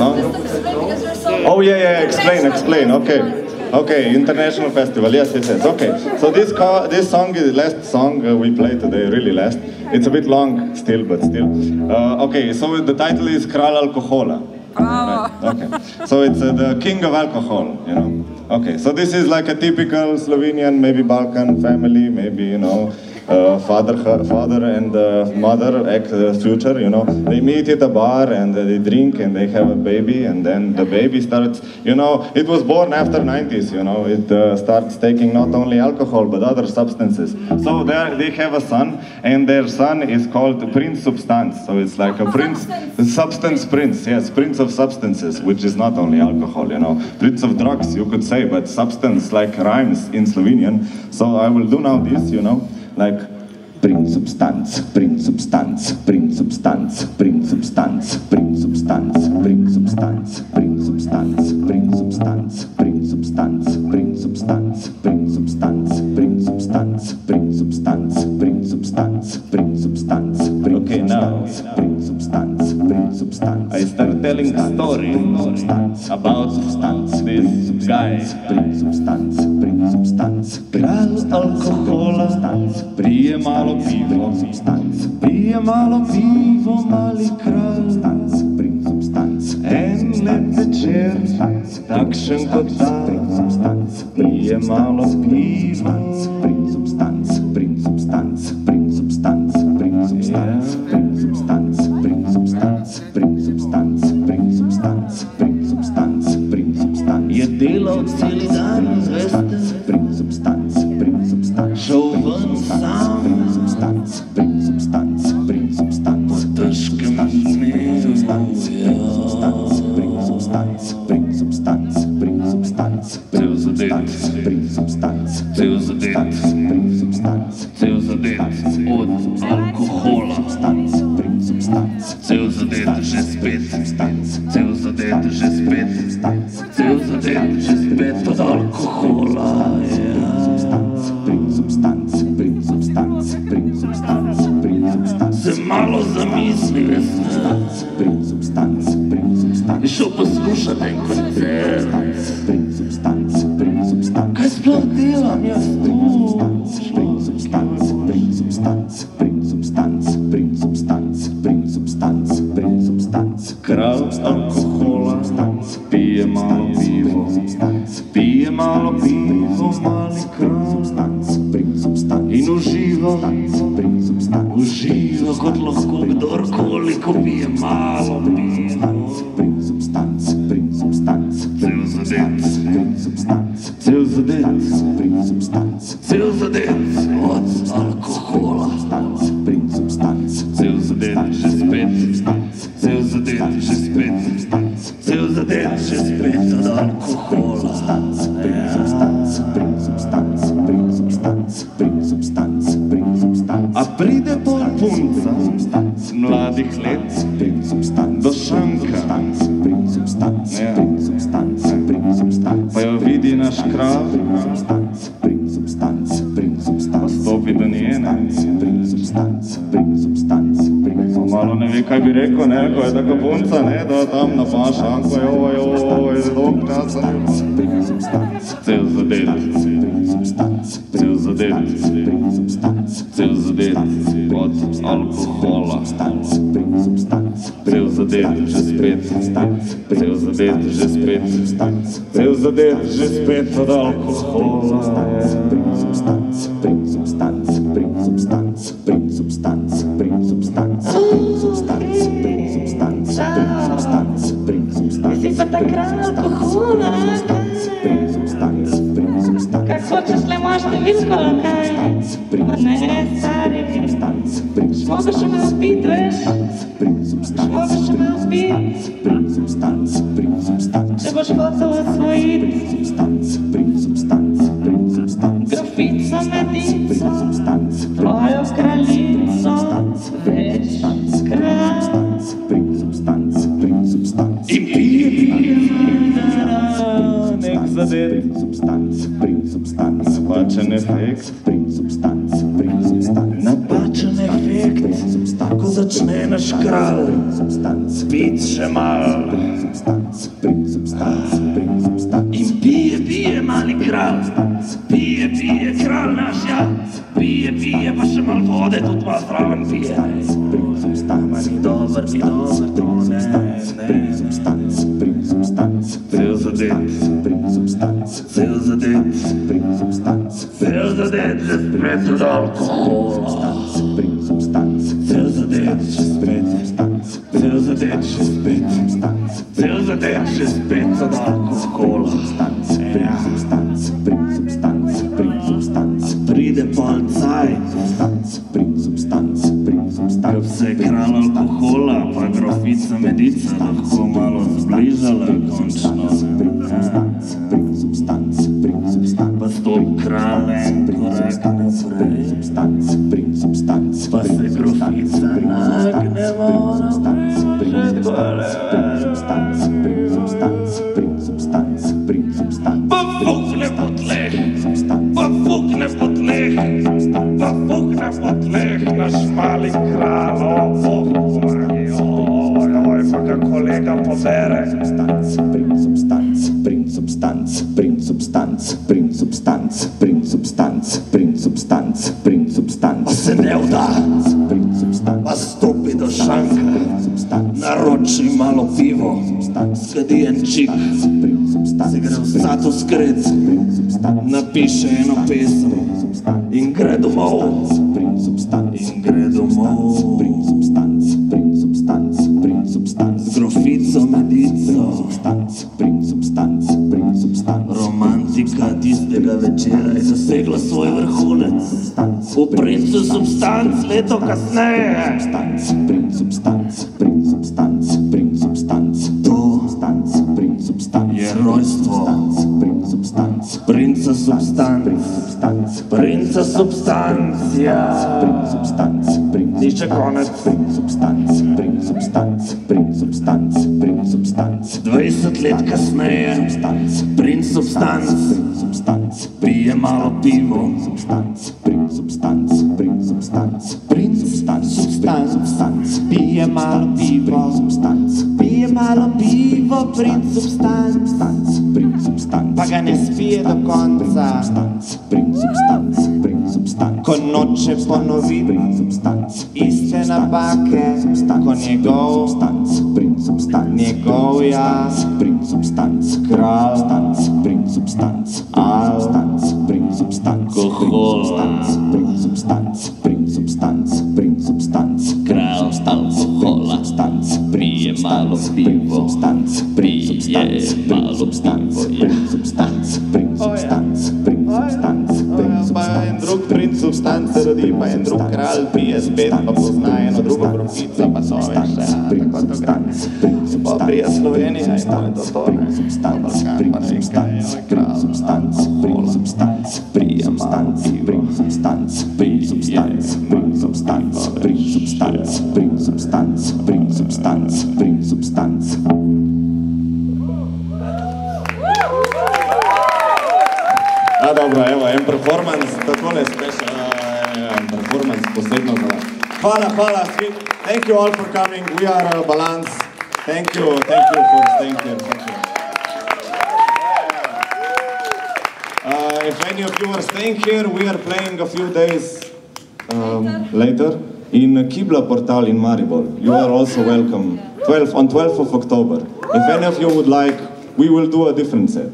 song? Oh yeah, yeah. Explain, explain. Okay, okay. International festival. Yes, yes, yes. Okay. So this car, this song is the last song uh, we play today. Really last. It's a bit long still, but still. Uh, okay. So the title is Kralj alkohola. Right, okay. So it's uh, the king of alcohol. You know. Okay. So this is like a typical Slovenian, maybe Balkan family, maybe you know. Uh, father, father and uh, mother, ex uh, future, you know, they meet at a bar and they drink and they have a baby and then the baby starts, you know, it was born after 90s, you know, it uh, starts taking not only alcohol but other substances. So there they have a son and their son is called Prince Substance. So it's like a prince, substance prince, yes, prince of substances, which is not only alcohol, you know, prince of drugs, you could say, but substance like rhymes in Slovenian. So I will do now this, you know like prin substance, prin substance, prin substance, prin substance, prin substance, prin substance, prin substance, prin substance, prin substance, prin substance, prin substance, prin substance, prin substance, prin substance, prin substance. prin substanță, prin substance. I start telling a story about substance. This guy, bring substance, bring substance, kralj alkohola, pije malo pivo, pije malo pivo, mali kralj, en lep večer, takšen kot ta, pije malo pivo, zadet, bring substance, cel zadet od alkohola, bring substance, cel zadet že spet, cel zadet že spet, cel zadet že spet od alkohola. Bring substance, bring substance, bring substance, bring substance. Se malo zamisli, veste. Bring substance, bring substance. Šel poslušati en koncert. Kas plant dievam jāsūdz? Prinsubstants, prinsubstants, prinsubstants, prinsubstants, prinsubstants, prinsubstants, kraus alkohola, stants, piemālo pīvo, stants, piemālo pīvo, mali kraus, prinsubstants, in uživa, prinsubstants, uživa kot lahko kdorkoli, ko pije malo pīvo. substanc, prin substanc, cel zadet od alkohola, substanc, prin substanc, cel zadet že spet, substanc, cel zadet že spet, substanc, cel zadet že spet od alkohola, substanc, prin substanc, prin substanc, prin substanc, prin substanc, prin substanc. A pride pol punca mladih let, malo ne ve, kaj bi rekel, ne, ko je taka punca, ne, da tam na pašanku, jo, jo, je dolg časa. Cel zadet, cel zadet, cel zadet od alkohola. Cel zadet že spet, cel zadet že spet, cel zadet že spet od alkohola. Пътната крана похуна. Какво че слема ще ви сколакай? Ма не, цари, шмога ще ме опитваш. Шмога ще ме опитваш. Ще бъдеш хотела своите. Napačen efekt, napačen efekt, ko začne naš kralj pit še malo. In pije, pije, mali kralj, pije, pije, kralj naš, ja, pije, pije, pa še malo vode, tudi malo zraven pije. Ma ni dober, ni dober, to ne, ne, zadet, že spet od alkohola. Cel zadet, že spet, cel zadet, že spet, cel zadet, že spet od alkohola. Ja. Pride polcaj, ko se je kralj alkohola, pa grofica medica lahko malo zbližala končno. Ja. Pa pred gole. Pa fukne po tleh, pa fukne po tleh, pa fukne po tleh, naš mali kralj, o, oj, oj, pa ga kolega pobere. Pa naroči malo pivo, skadi en čik, se gre v sato skrec, napiše eno pesem. In gre domov, in gre domov. Tistega večera je dosegla svoj vrhunec. V princu substanc leto kasneje. To je rojstvo princa substanc. Princa substanc, ja. Ni še konec. 20 let kasneje, princ substanc, pije malo pivo. Pije malo pivo, pije malo pivo, pivo princip substanc, stanc princip substanc, pa ga ne spije do konca. stanc princip stanc princip substanc, ko noče ponovi, princip substanc, iste napake, substanc, ko njegov, substanc, princip substanc, njegov jaz, princip substanc, kral stanc princip substanc, al, princip princ substanc, princ substanc, princip substanc, malo pivo. Pije malo pivo, ja. Pa en drug princ substanc se rodi, pa en drug kralj pije spet, pa pozna eno drugo grofico, pa so veš, ja, tako to gre. Pa prije Slovenija in to je to to, ne. Balkan, pa ne vem kaj, oj, kralj, alkohola, prije malo pivo, pije A dobro, evo, en performance, takole special uh, performance posebno za. Hvala, hvala. Thank you all for coming. We are uh, Balance. Thank you, thank you for staying here. Thank you. Uh, if any of you are staying here, we are playing a few days um, later in Kibla Portal in Maribor. You are also welcome 12, on 12th of October. If any of you would like, we will do a different set.